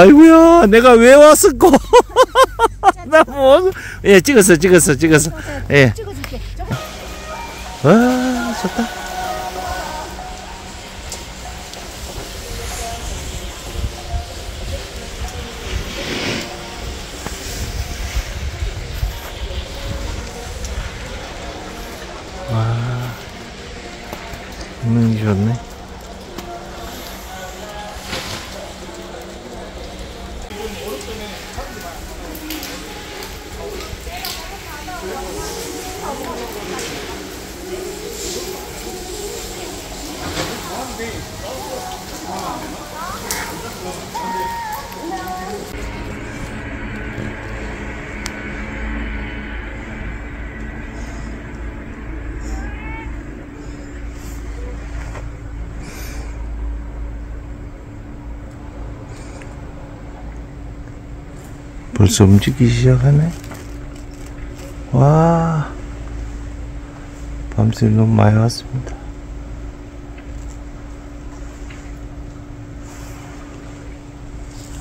아이고야, 내가 왜 왔을까? 나 뭐, 예, 찍었어, 찍었어, 찍었어. 예. 찍어줄게. 저거 와, 좋다. 와, 분위기 좋네. 벌써 움직이기 시작하네. 와, 밤새 너무 많이 왔습니다.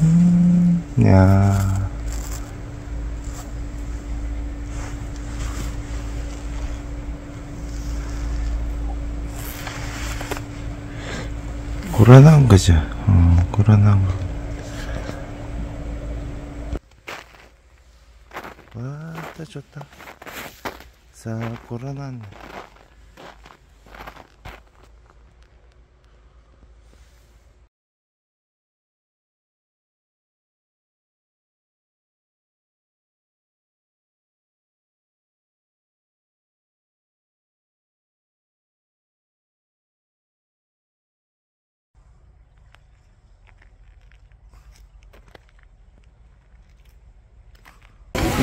음, 야. 고란한 거죠. 어, 고란한 거. 좋다. 싹 고라놨네.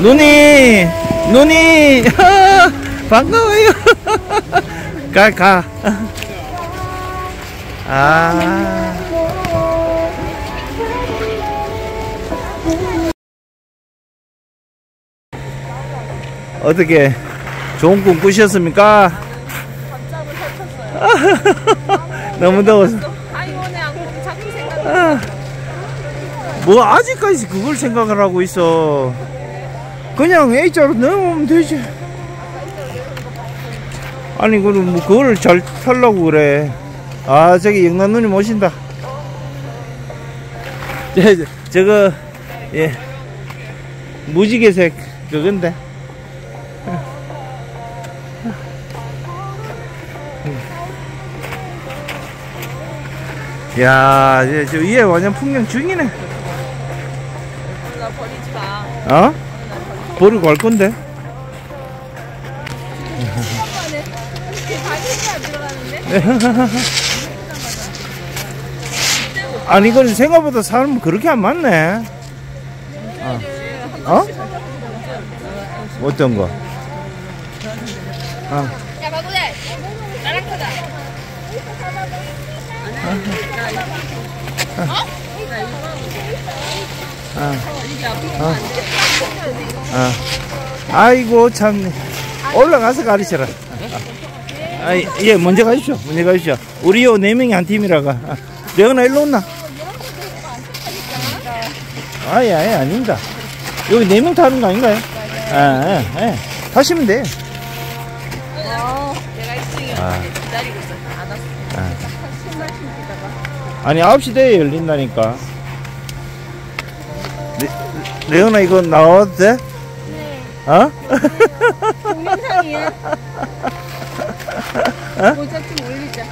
누니, 누니, 반가워요. 가, 가. 아. 어떻게 좋은 꿈 꾸셨습니까? 너무 더워서. 아, 뭐 아직까지 그걸 생각을 하고 있어. 그냥 A자로 넘으면 되지. 아니 그럼 뭐 그걸 잘 타려고 그래. 아 저기 영남 누님 오신다. 저, 저, 저거 예 무지개색 그건데. 야, 저, 저 위에 완전 풍경 중이네. 나 버리지 마. 어? 버리고 갈 건데? 아니, 이건 생각보다 사람 그렇게 안 많네. 어? 어? 어떤 거? 어. 야, 바구네! 나랑 타자. 어. 어. 아이고, 참. 올라가서 가르쳐라. 아, 예, 먼저 가십시오. 먼저 가십시오. 우리 요 네 명이 한 팀이라가. 아, 레오나 일로 온나? 아예, 아예, 아닙니다. 여기 네 명 타는 거 아닌가요? 아, 예, 예. 타시면 돼. 어, 내가 1등이었는데 아. 아. 아니 9시 대에 열린다니까 레, 레오나 이거 나와도 돼? 네. 어? 동영상이야. 모자 좀 올리자.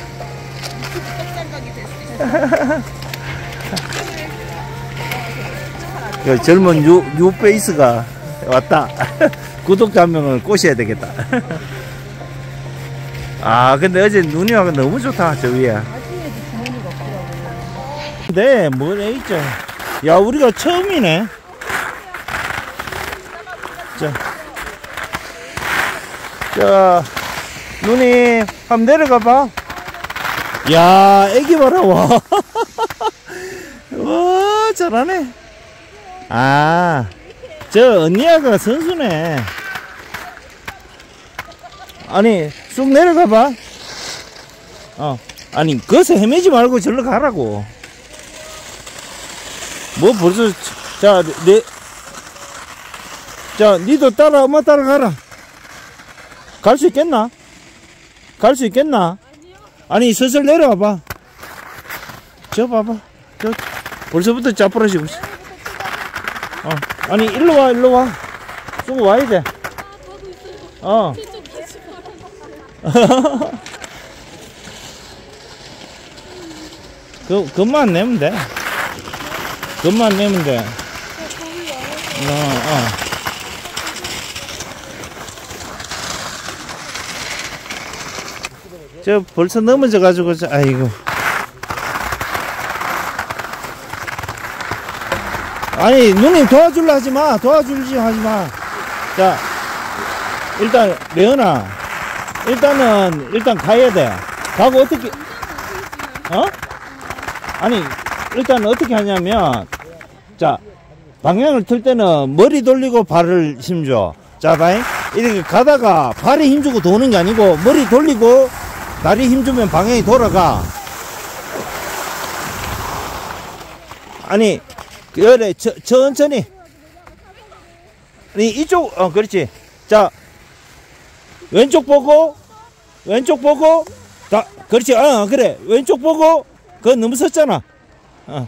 그 젊은 뉴, 뉴페이스가 왔다 구독자 한 명을 꼬셔야 되겠다 아 근데 어제 눈이 와가 너무 좋다 저 위에 네 뭐래 있죠 야 우리가 처음이네 자, 자 눈이 한번 내려가 봐. 야, 애기 봐라, 와. 와, 잘하네. 아, 저 언니야가 선수네. 아니, 쑥 내려가 봐. 어, 아니, 거기서 헤매지 말고 절로 가라고. 뭐 벌써 자, 내 자, 니도 따라 엄마 따라가라. 갈 수 있겠나? 갈 수 있겠나? 아니 슬슬 내려와 봐. 저 봐봐. 저 벌써부터 짜부러지고 있어. 어. 아니 일로 와 일로 와. 좀 와야 돼. 어. 그, 그만 내면 돼. 그만 내면 돼. 어, 어. 저 벌써 넘어져 가지고 저 아이고. 아니 누님 도와줄라 하지 마. 도와줄지 하지 마 자 일단 레연아 일단은 일단 가야 돼. 가고 어떻게 어? 아니 일단 어떻게 하냐면 자 방향을 틀 때는 머리 돌리고 발을 힘줘. 자 봐잉. 이렇게 가다가 발에 힘주고 도는 게 아니고 머리 돌리고 다리 힘주면 방향이 돌아가. 아니, 그래, 저, 천천히. 아니, 이쪽, 어, 그렇지. 자, 왼쪽 보고, 왼쪽 보고, 다, 그렇지. 어, 그래. 왼쪽 보고, 그거 너무 섰잖아. 어.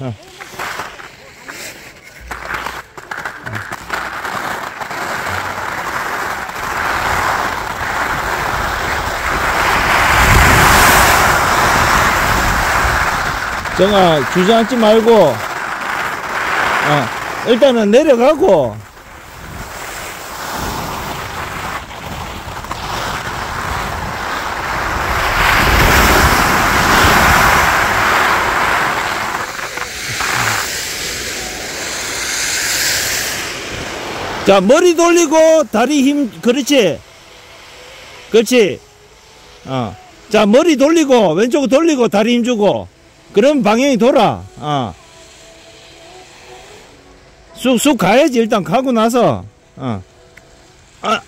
어. 정아 주저앉지 말고 어, 일단은 내려가고. 자 머리 돌리고 다리 힘 그렇지? 그렇지? 어자 머리 돌리고 왼쪽 돌리고 다리 힘 주고 그럼 방향이 돌아. 어. 쑥, 쑥 가야지. 일단 가고 나서. 어. 아.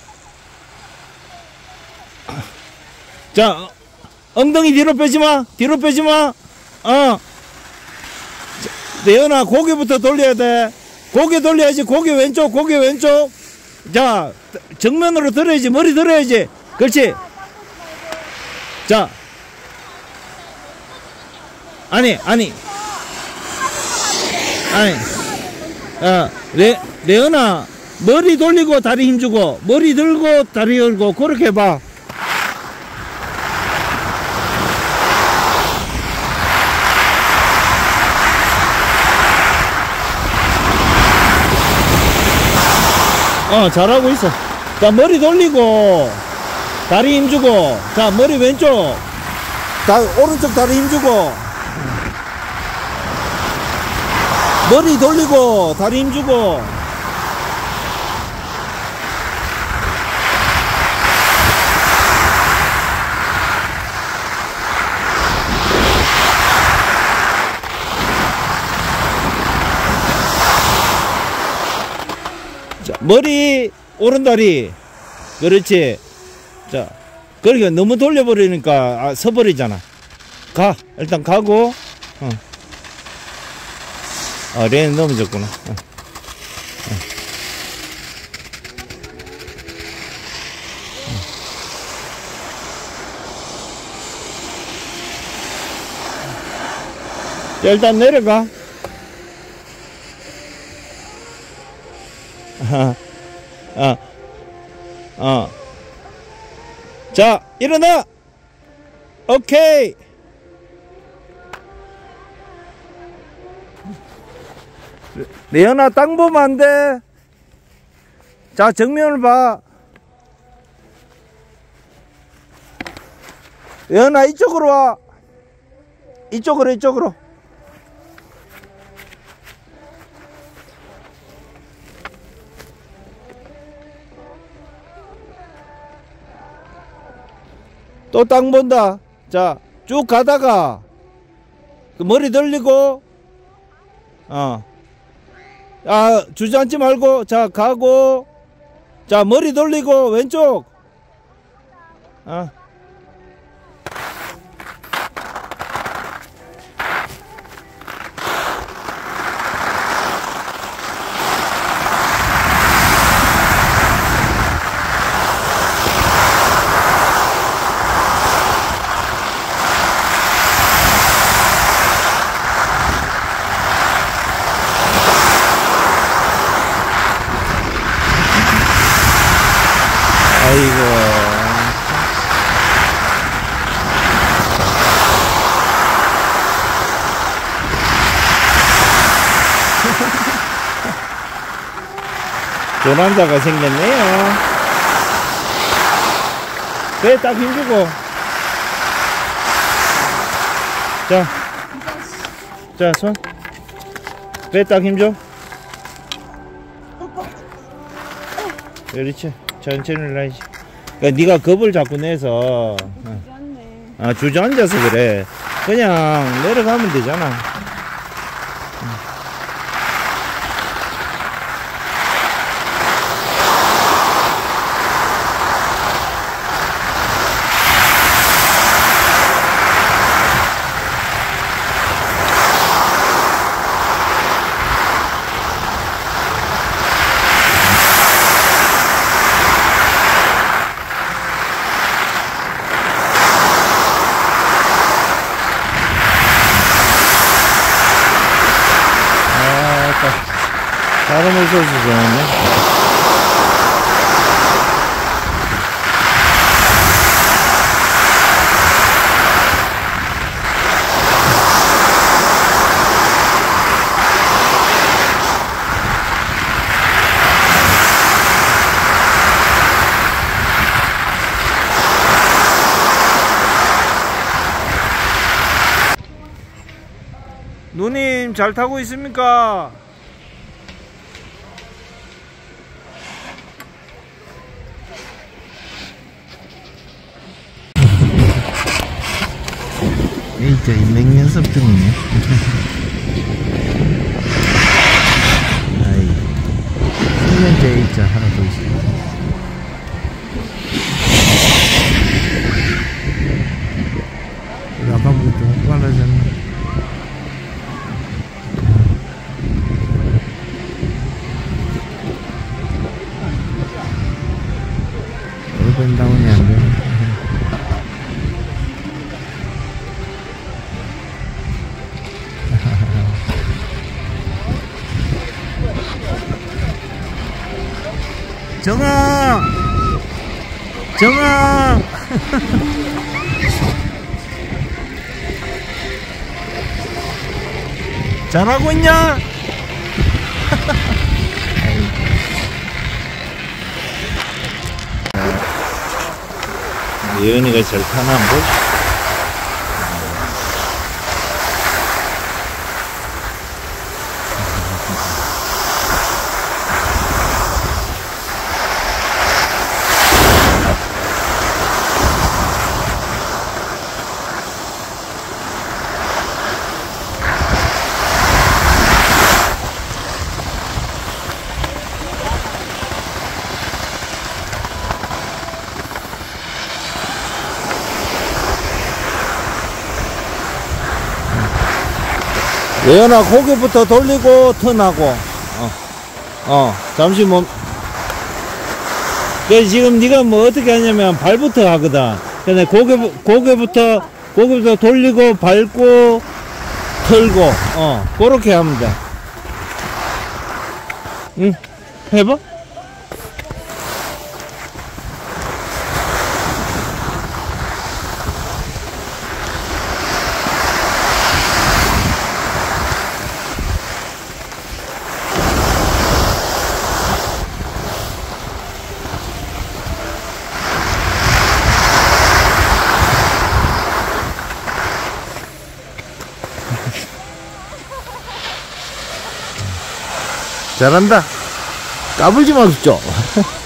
자, 엉덩이 뒤로 빼지 마. 뒤로 빼지 마. 어. 대현아, 고개부터 돌려야 돼. 고개 돌려야지. 고개 왼쪽, 고개 왼쪽. 자, 정면으로 들어야지. 머리 들어야지. 그렇지. 자, 아니 아니. 아니. 어 레, 레연아 머리 돌리고 다리 힘주고 머리 들고 다리 열고 그렇게 해봐. 어 잘하고 있어. 자 머리 돌리고 다리 힘주고 자 머리 왼쪽. 다 오른쪽 다리 힘주고 머리 돌리고 다리 힘주고. 자, 머리 오른다리. 그렇지. 자 그러니까 너무 돌려버리니까 아, 서버리잖아. 가. 일단 가고. 어. 아, 레인 넘어졌구나. 어. 어. 자, 일단 내려가. 어, 어, 어. 자, 일어나! 오케이! 레연아 땅 보면 안 돼. 자 정면을 봐. 레연아 이쪽으로 와. 이쪽으로 이쪽으로. 또 땅 본다. 자, 쭉 가다가 그 머리 돌리고 어. 아, 주저앉지 말고, 자, 가고, 자, 머리 돌리고, 왼쪽. 아. 아이고. 조남자가 생겼네요. 배딱 힘주고. 자. 자, 손. 배딱 힘줘. 그렇지. 천천히 올라야지. 그러니까 네가 겁을 자꾸 내서 어. 아, 주저앉아서 그래. 그냥 내려가면 되잖아. 아, 좋네. 누님 잘 타고 있습니까? 이제 인맥 연습 중이네. 아이, 10년째 일자 하나 더 있어. 정아! 정아! 잘하고 있냐? 예은이가 잘 타나 한 번? 예은아 고개부터 돌리고 턴하고. 어, 어 잠시 뭐그 지금 네가 뭐 어떻게 하냐면 발부터 하거든 근데 고개 고개부터 고개부터 돌리고 밟고 털고. 어 그렇게 하면 돼 응? 해봐 잘한다. 까불지 마십시오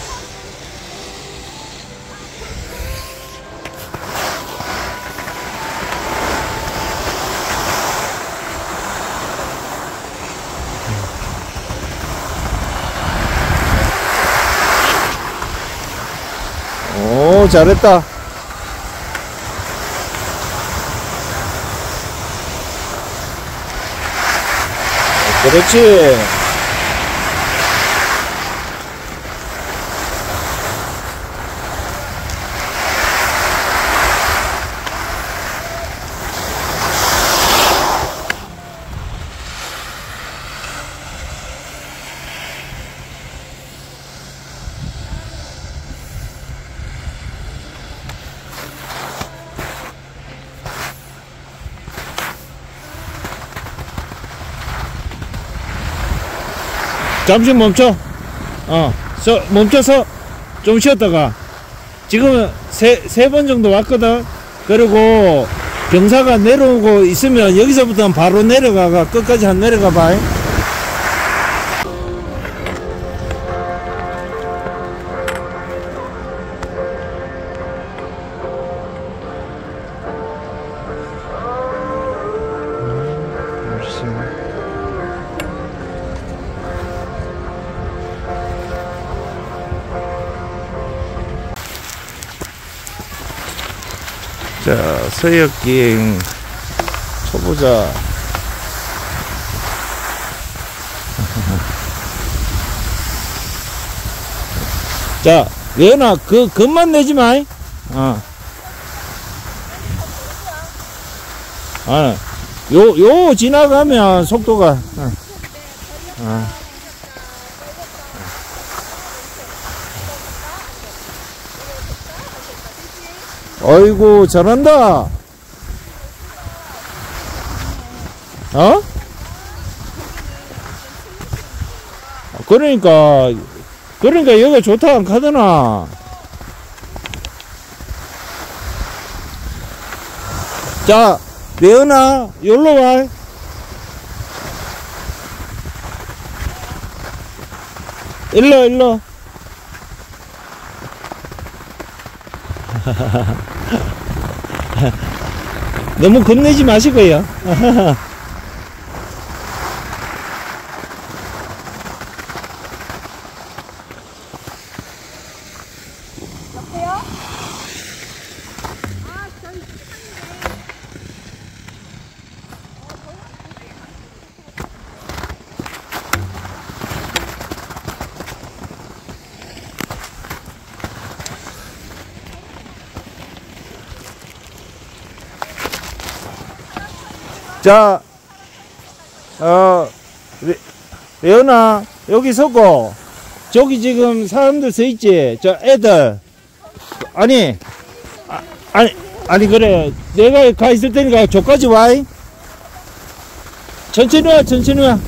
오 잘했다. 그렇지 잠시 멈춰. 어, 서, 멈춰서 좀 쉬었다가. 지금 세, 세 번 정도 왔거든. 그리고 경사가 내려오고 있으면 여기서부터는 바로 내려가가 끝까지 한 내려가 봐. 자, 서역기행 초보자. 자, 예은아, 그, 겁만 내지 마. 이. 어. 아, 요, 요 지나가면 속도가, 어. 어. 어이구 잘한다. 어? 그러니까 그러니까 여기가 좋다 안 가더나? 자 레은아 여기로 와. 일로 일로 너무 겁내지 마시고요. 자, 어, 레, 레온아, 여기 서고, 저기 지금 사람들 서 있지? 저 애들. 아니, 아, 아니, 아니, 그래. 내가 가 있을 테니까 저까지 와. 이. 천천히 와, 천천히 와.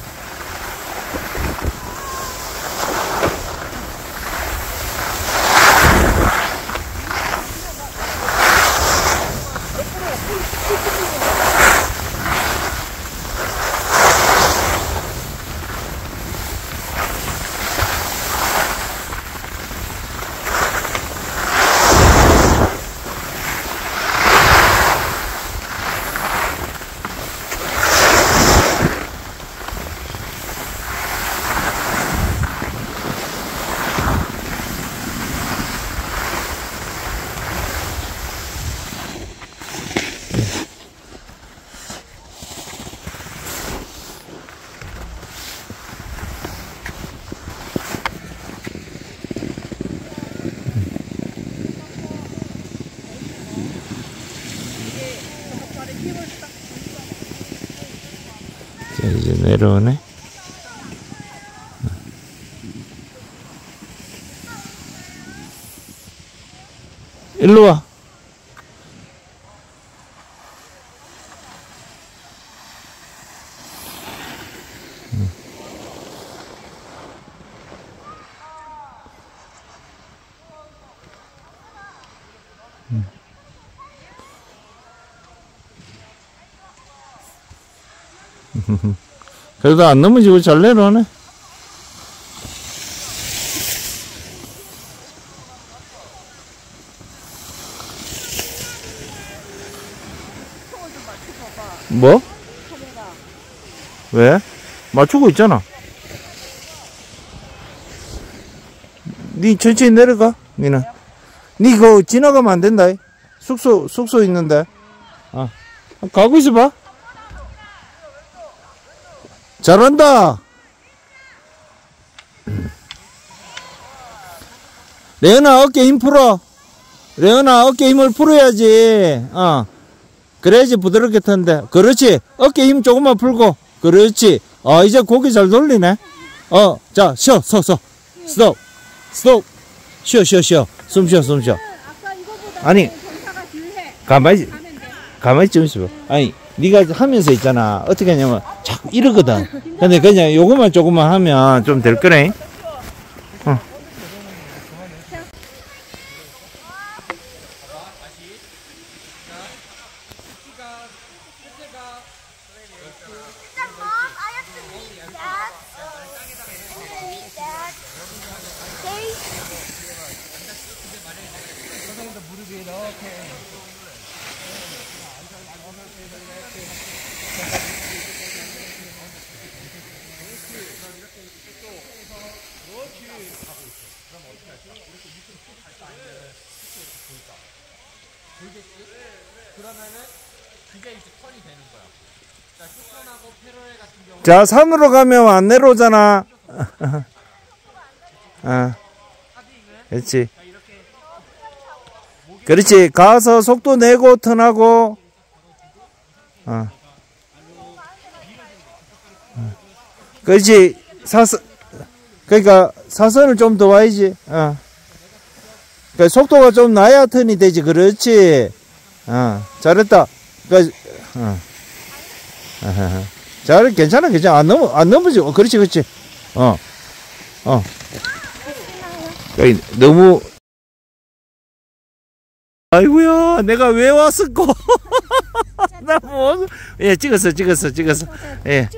이제 내려오네. 일로 와. 그래도 안 넘어지고 잘 내려오네. 뭐? 왜? 맞추고 있잖아. 니 천천히 내려가, 니는. 니 그거 지나가면 안 된다. 이. 숙소, 숙소 있는데. 아, 가고 있어 봐. 잘한다. 레은아 어깨 힘 풀어. 레은아 어깨 힘을 풀어야지. 어. 그래야지 부드럽게 탄대. 그렇지. 어깨 힘 조금만 풀고. 그렇지. 어 이제 고개 잘 돌리네. 어. 자 쉬어 서 서. 스톱. 스톱. 쉬어 쉬어 쉬어. 숨 쉬어 숨 쉬어. 아니. 가만히. 가만히 좀 있어봐. 아니 네가 하면서 있잖아. 어떻게 하냐면 자꾸 이러거든. 근데 그냥 요것만 조금만 하면 좀 될 거네. 어. Mom, 자, 산으로 가면 안 내려오잖아. 아, 그렇지. 그렇지. 가서 속도 내고 턴하고. 어. 어. 그렇지. 사선, 그러니까 사선을 좀 더 와야지. 어. 그 속도가 좀 나야 턴이 되지. 그렇지. 어. 잘했다. 그, 어. 잘, 괜찮아, 괜찮아. 안 넘어, 안 넘어지. 어, 그렇지, 그렇지. 어, 어. 너무. 아이고야, 내가 왜 왔을까? 나 뭐, 예, 찍었어, 찍었어, 찍었어. 예.